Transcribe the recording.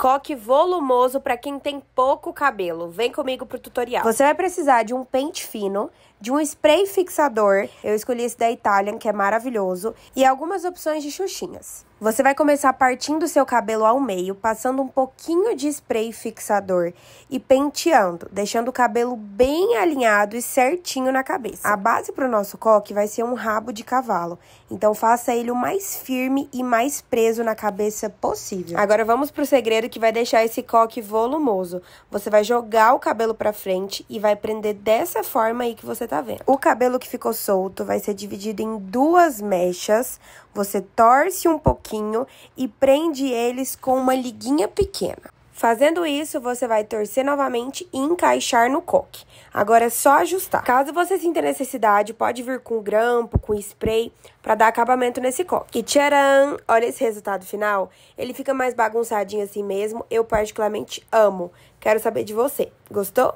Coque volumoso para quem tem pouco cabelo. Vem comigo pro tutorial. Você vai precisar de um pente fino, de um spray fixador. Eu escolhi esse da Italian, que é maravilhoso, e algumas opções de xuxinhas. Você vai começar partindo seu cabelo ao meio, passando um pouquinho de spray fixador e penteando, deixando o cabelo bem alinhado e certinho na cabeça. A base para o nosso coque vai ser um rabo de cavalo, então faça ele o mais firme e mais preso na cabeça possível. Agora vamos para o segredo que vai deixar esse coque volumoso. Você vai jogar o cabelo para frente e vai prender dessa forma aí que você tá vendo. O cabelo que ficou solto vai ser dividido em duas mechas, você torce um e prende eles com uma liguinha pequena. Fazendo isso, você vai torcer novamente e encaixar no coque. Agora é só ajustar. Caso você sinta necessidade, pode vir com grampo, com spray, para dar acabamento nesse coque. E tcharam! Olha esse resultado final. Ele fica mais bagunçadinho assim mesmo. Eu particularmente amo. Quero saber de você. Gostou?